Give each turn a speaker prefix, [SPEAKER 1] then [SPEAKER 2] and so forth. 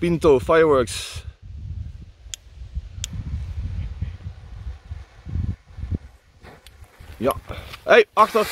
[SPEAKER 1] Pinto Fireworks. Ja. Hey, achter!